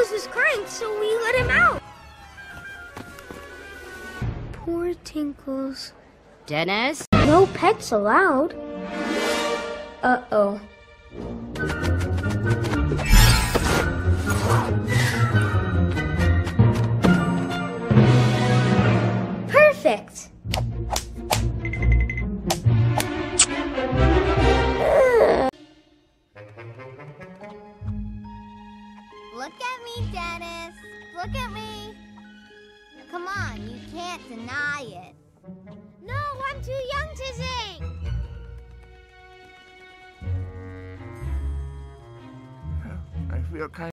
Tinkles was crying, so we let him out. Poor Tinkles. Dennis? No pets allowed. Uh-oh. Perfect. Look at me, Dennis. Look at me. Come on, you can't deny it. No, I'm too young to sing. I feel kind